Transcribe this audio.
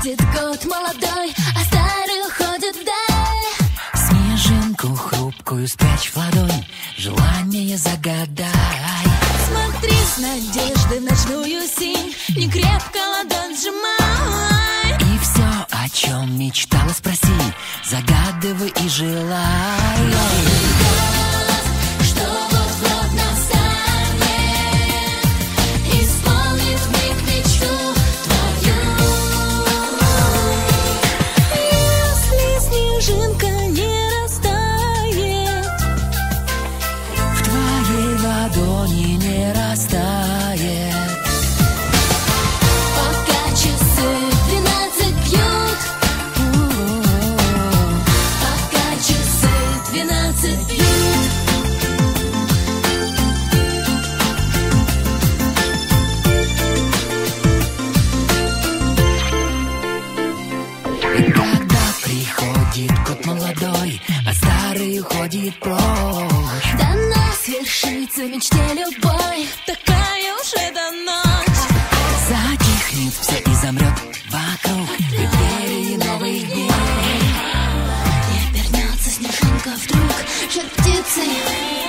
Проходит год молодой, а старый уходит вдаль. Снежинку хрупкую спрячь в ладонь, желание загадай. Смотри с надеждой ночную синь, не крепко ладонь сжимай. И все, о чем мечтала, спроси, загадывай и желай. Ладони не растает Пока часы двенадцать бьют Пока часы двенадцать бьют И когда приходит год молодой А старый уходит прочь свершится мечте любой, такая уже дана. Затихнет все и замрет вокруг, и двери новый день. Не обернется снежинка вдруг, жар птицы.